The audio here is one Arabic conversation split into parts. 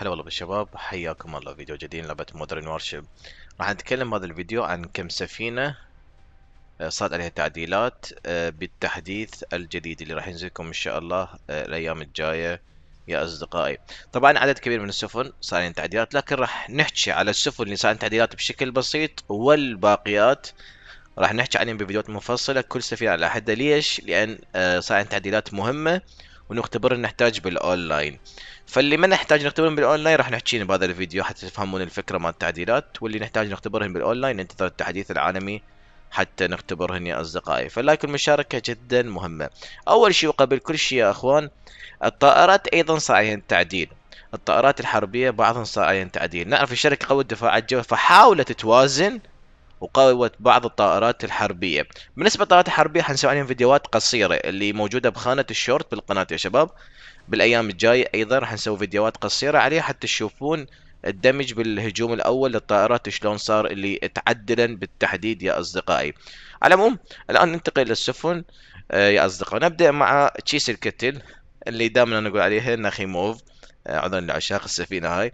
هلا والله بالشباب حياكم الله فيديو جديد لعبة مودرن وارشيب راح نتكلم هذا الفيديو عن كم سفينة آه، صارت عليها تعديلات آه، بالتحديث الجديد اللي راح ينزلكم إن شاء الله آه، الأيام الجاية يا أصدقائي. طبعا عدد كبير من السفن صار عليها تعديلات لكن راح نحكي على السفن اللي صار تعديلات بشكل بسيط والباقيات. راح نحكي عنهم بفيديوهات مفصلة كل سفينة على حدة ليش؟ لأن صار تعديلات مهمة. ونختبر نحتاج بالأونلاين. فاللي ما نحتاج نختبرهم بالأونلاين راح نحكي بهذا الفيديو حتى تفهمون الفكرة مال التعديلات. واللي نحتاج نختبرهم بالأونلاين ننتظر التحديث العالمي حتى نختبرهن يا أصدقائي. ف like المشاركة جدا مهمة. أول شيء وقبل كل شيء يا أخوان الطائرات أيضا صار عليها تعديل. الطائرات الحربية بعضهم صار عليها تعديل. نعرف الشركة قوت دفاع الجو فحاولت توازن وقوت بعض الطائرات الحربية. بالنسبة للطائرات الحربية حنسوي عليهم فيديوهات قصيرة اللي موجودة بخانة الشورت بالقناة يا شباب. بالأيام الجاية أيضا راح نسوي فيديوهات قصيرة عليه حتى تشوفون الدمج بالهجوم الأول للطائرات شلون صار اللي تعدلا بالتحديد يا أصدقائي. على العموم الآن ننتقل للسفن آه، يا أصدقاء. نبدأ مع تشيس الكتل اللي دائما نقول عليها ناخيموف آه، عذرا لعشاق السفينة هاي.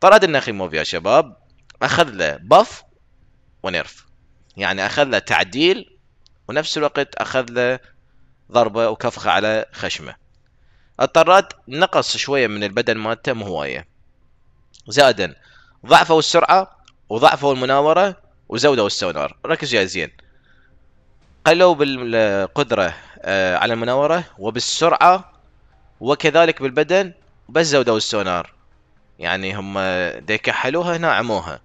طراد الناخيموف يا شباب. أخذ له باف ونيرف يعني أخذ له تعديل ونفس الوقت أخذ له ضربة وكفخة على خشمه. الطراد نقص شوية من البدن مالته مو هواية. زائدا ضعفوا السرعة وضعفوا المناورة وزودوا السونار. ركز يا زين. قلوا بالقدرة آه، على المناورة وبالسرعة وكذلك بالبدن بس زودوا السونار. يعني هم ديكحلوها هنا عموها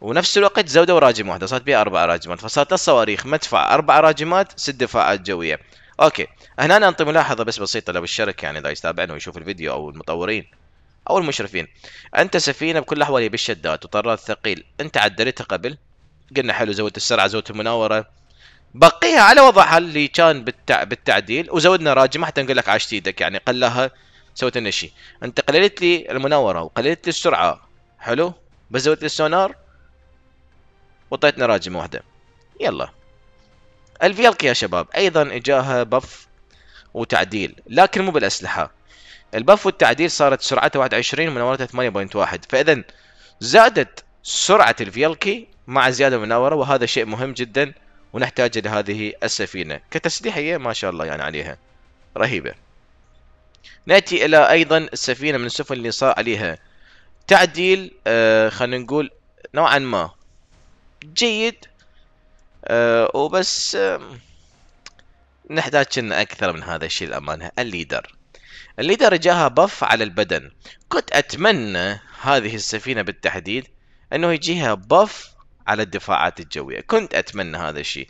ونفس الوقت زودوا راجم واحدة صارت بها أربع راجمات. فصارت الصواريخ مدفع أربع راجمات ست دفاعات جوية. أوكي. هنا أنا انطي ملاحظة بس بسيطة لو الشركة يعني إذا يتابعنا ويشوف الفيديو أو المطورين أو المشرفين. أنت سفينة بكل الاحوال يبي الشدات وطراد ثقيل. أنت عدلتها قبل. قلنا حلو زودت السرعة زودت المناورة. بقيها على وضعها اللي كان بالتع... بالتعديل وزودنا راجمة حتى نقول لك عاشت إيدك يعني قلها سويت لنا شيء. أنت قللت لي المناورة وقللت لي السرعة. حلو؟ بس زودت لي السونار وطيتنا راجمه واحدة. يلا. الفيلك يا شباب أيضا إجاها بف وتعديل لكن مو بالأسلحة. البف والتعديل صارت سرعته 21 ومناورته 8.1 فاذا زادت سرعة الفيلكي مع زيادة مناورة وهذا شيء مهم جدا ونحتاج لهذه السفينة. كتسليحيه ما شاء الله يعني عليها. رهيبة. نأتي إلى أيضا السفينة من السفن اللي صار عليها. تعديل آه خلينا نقول نوعا ما. جيد. أه وبس نحتاج كنا أكثر من هذا الشيء الامانه ال Leader. ال Leader جاها buff على البدن. كنت أتمنى هذه السفينة بالتحديد أنه يجيها buff على الدفاعات الجوية. كنت أتمنى هذا الشيء.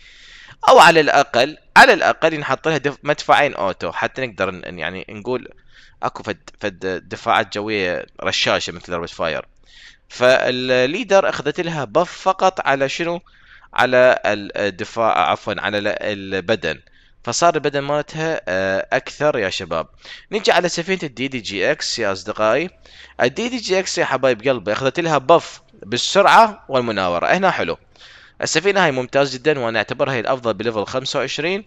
أو على الأقل على الأقل ينحط لها دف... مدفعين auto. حتى نقدر يعني نقول أكو فد فد دفاعات جوية رشاشة مثل ضربه فاير فال Leader أخذت لها buff فقط على شنو؟ على الدفاع عفوا على البدن. فصار البدن مالتها آه، أكثر يا شباب. نجي على سفينة ال DDGX يا أصدقائي. ال DDGX يا حبايب قلبي أخذت لها buff بالسرعة والمناورة. هنا حلو. السفينة هاي ممتاز جدا وأنا أعتبرها هي الأفضل ب level 25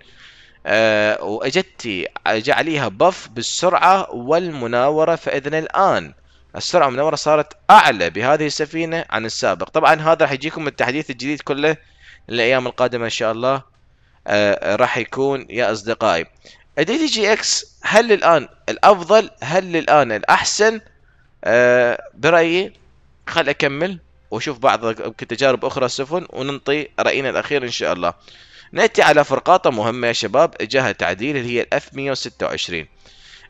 أه واجتي اجى عليها buff بالسرعة والمناورة فاذا الآن. السرعة والمناوره صارت أعلى بهذه السفينة عن السابق. طبعا هذا راح يجيكم التحديث الجديد كله الأيام القادمة إن شاء الله آه راح يكون يا أصدقائي. ال DDGX هل الان الأفضل؟ هل الان الأحسن؟ آه برأيي خل أكمل وأشوف بعض تجارب أخرى السفن وننطي رأينا الأخير إن شاء الله. نأتي على فرقاطة مهمة يا شباب جاها تعديل اللي هي ال F 126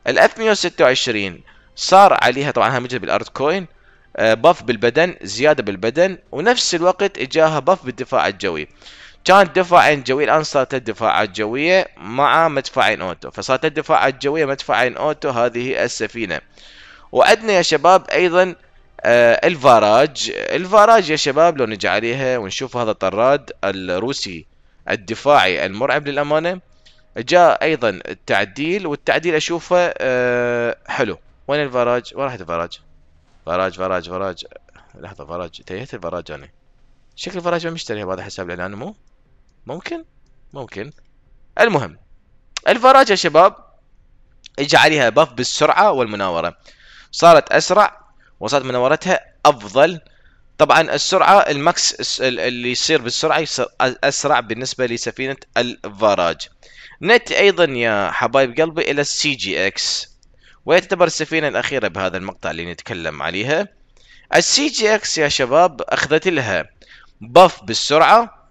ال F 126 صار عليها طبعا موجوده بال art coin buff بالبدن زيادة بالبدن ونفس الوقت إجاها buff بالدفاع الجوي. كانت دفاعين جوي الآن صارت الدفاعات جوية مع مدفعين auto. فصارت الدفاعات الجويه مدفعين auto هذه السفينة. وعندنا يا شباب أيضا آه الفاراج. الفاراج يا شباب لو نجي عليها ونشوف هذا الطراد الروسي الدفاعي المرعب للأمانة جاء أيضا التعديل والتعديل أشوفه آه حلو. وين الفراج؟ وين راحت الفراج؟ فراج فراج فراج لحظة فراج تيهت الفراج أنا شكل الفراج ما مشتريها بهذا حساب الإعلان مو؟ ممكن؟ ممكن المهم الفراج يا شباب اجى عليها buff بالسرعة والمناورة صارت أسرع وصلت مناورتها أفضل طبعا السرعة ال max اللي يصير بالسرعة يصير أسرع بالنسبة لسفينة الفاراج نأتي أيضا يا حبايب قلبي إلى ال CGX ويعتبر السفينه الأخيرة بهذا المقطع اللي نتكلم عليها. ال CGX يا شباب أخذت لها buff بالسرعة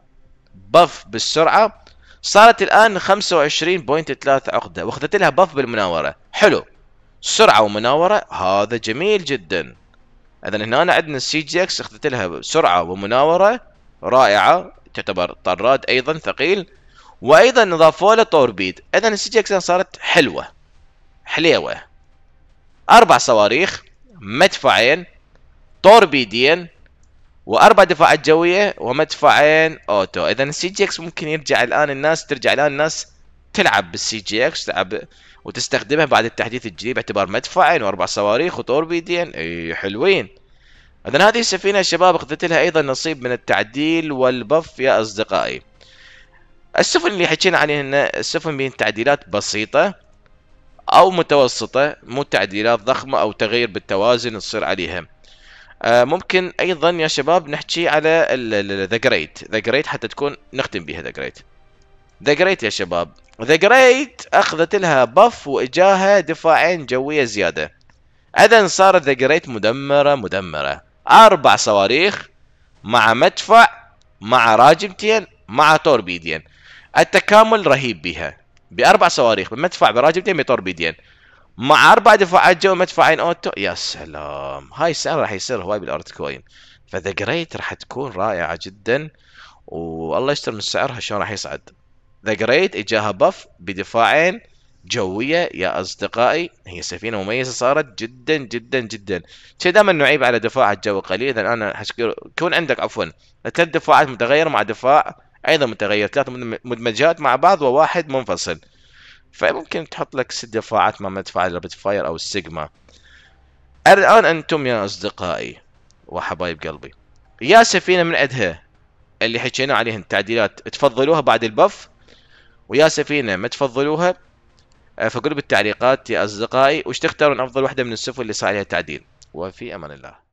buff بالسرعة. صارت الآن 25.3 عقدة وأخذت لها buff بالمناورة. حلو. سرعة ومناورة هذا جميل جدا. اذا هنا عندنا ال CGX أخذت لها سرعة ومناورة رائعة تعتبر طراد أيضا ثقيل. وأيضا اضافوا له توربيد اذا ال CGX صارت حلوة حليوة. أربع صواريخ مدفعين توربيدين وأربع دفاعات جوية ومدفعين auto. إذا ال CGX ممكن يرجع الآن الناس ترجع الآن الناس تلعب بال CGX تلعب وتستخدمها بعد التحديث الجديد باعتبار مدفعين وأربع صواريخ وتوربيدين إي حلوين. إذا هذه السفينة شباب أخذت لها أيضا نصيب من التعديل وال buff يا أصدقائي. السفن اللي حكينا عليها السفن بين تعديلات بسيطة. أو متوسطة مو تعديلات ضخمة أو تغيير بالتوازن تصير عليها. آه ممكن أيضا يا شباب نحكي على The Great The Great حتى تكون نختم بها The Great The Great يا شباب. The Great أخذت لها buff وإجاها دفاعين جوية زيادة. اذا صارت The Great مدمرة مدمرة. أربع صواريخ مع مدفع مع راجمتين مع توربيدين. التكامل رهيب بها. بأربع صواريخ بمدفع براجمتين بتوربيدين مع أربع دفاعات جو مدفعين auto يا سلام. هاي السعر راح يصير هواي بال art coin ف The Great راح تكون رائعة جدا والله يستر من سعرها شلون راح يصعد. The Great إجاها buff بدفاعين جوية يا أصدقائي هي سفينة مميزة صارت جدا جدا جدا. شيء دائما نعيب على دفاع الجو قليل اذا أنا كون عندك عفوا ثلاث دفاعات متغيرة مع دفاع أيضا متغير. ثلاث مدمجات مع بعض وواحد منفصل. فممكن تحط لك ست دفاعات مع مدفع الربت فاير أو السيجما الآن أنتم يا أصدقائي وحبايب قلبي. يا سفينة من عندها اللي حكينا عليهن التعديلات تفضلوها بعد البف. ويا سفينة ما تفضلوها آه، فقولوا بالتعليقات يا أصدقائي وش تختارون أفضل واحدة من السفن اللي صار عليها تعديل. وفي أمان الله.